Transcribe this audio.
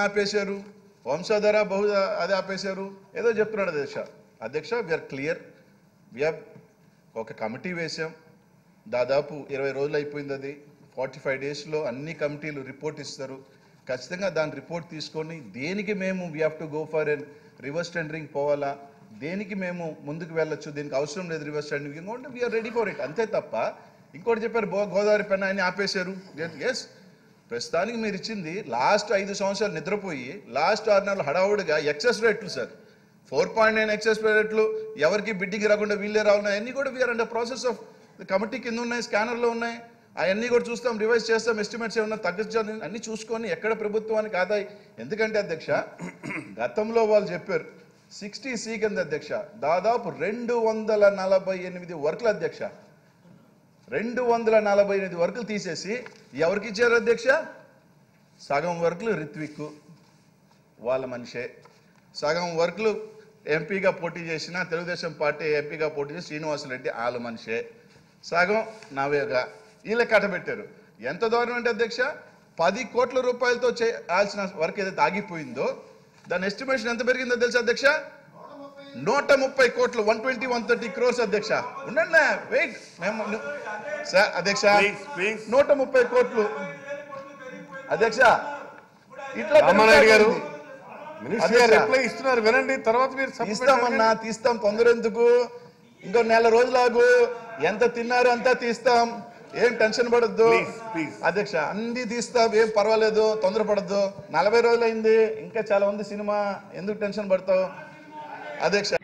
ఆపేశారు? వంశధార బహు అది ఆపేశారు? ఏదో చెప్తున్నాడు అధ్యక్ష. అధ్యక్ష విఆర్ క్లియర్ విఆర్ ఒక కమిటీ వేశాం. దాదాపు ఇరవై రోజులు అయిపోయింది అది. ఫార్టీ ఫైవ్ డేస్లో అన్ని కమిటీలు రిపోర్ట్ ఇస్తారు. ఖచ్చితంగా దాని రిపోర్ట్ తీసుకొని దేనికి మేము we have to go for an reverse tendering పోవాలా? దేనికి మేము ముందుకు వెళ్ళొచ్చు? దీనికి అవసరం లేదు రివర్స్ టెండరింగ్ అంటే we are ready for it అంతే తప్ప ఇంకోటి చెప్పారు గోదావరి పెన్ అని ఆపేశారు. ఎస్ ప్రస్తుతానికి మీరు ఇచ్చింది లాస్ట్ ఐదు సంవత్సరాలు నిద్రపోయి లాస్ట్ ఆరు నెలలు హడావుడిగా ఎక్సెస్ రేట్లు sir. Four point nine excess రేట్లు ఎవరికి బిడ్డింగ్ రాకుండా వీళ్ళే రావున్నాయి అన్నీ కూడా VR and process of committee కింద ఉన్నాయి స్కానర్లో ఉన్నాయి. అవన్నీ కూడా చూస్తాం రివైజ్ చేస్తాం ఎస్టిమేట్స్ ఏమన్నా తగ్గించాలి అన్ని చూసుకొని ఎక్కడ ప్రభుత్వానికి ఆదాయి. ఎందుకంటే అధ్యక్ష గతంలో వాళ్ళు చెప్పారు సిక్స్టీ సీ కింద అధ్యక్ష దాదాపు రెండు వందల నలభై ఎనిమిది వర్కుల అధ్యక్ష. రెండు వందల నలభై ఎనిమిది వర్కులు తీసేసి ఎవరికి ఇచ్చారు అధ్యక్ష? సగం వర్కులు రిత్విక్ వాళ్ళ మనిషే. సగం వర్కులు ఎంపీగా పోటీ చేసిన తెలుగుదేశం పార్టీ ఎంపీగా పోటీ చేసి శ్రీనివాసరెడ్డి వాళ్ళ మనిషే. సగం నవేగా వీళ్ళ కట్టబెట్టారు ఎంత దూరం అంటే అధ్యక్ష పది కోట్ల రూపాయలతో చేయాల్సిన వర్క్ ఏదైతే ఆగిపోయిందో దాని ఎస్టిమేషన్ ఎంత పెరిగిందో తెలుసా అధ్యక్ష? నూట ముప్పై కోట్లు one twenty one thirty crores అధ్యక్ష. ఉండండి వెయిట్ మేము సార్ అధ్యక్ష. నూట ముప్పై కోట్లు. అధ్యక్ష ఇట్లా గారు. రిప్లై ఇస్తున్నారు వినండి తర్వాత మీరు తీస్తామన్నా తీస్తాం తొందర ఎందుకు ఇంకో నెల రోజులాగు ఎంత తిన్నారు అంతా తీస్తాం. ఏం టెన్షన్ పడద్దు. అధ్యక్ష అన్ని తీస్తాం ఏం పర్వాలేదు తొందర పడద్దు నలభై రోజులు అయింది ఇంకా చాలా ఉంది సినిమా ఎందుకు టెన్షన్ పడతావు? అధ్యక్ష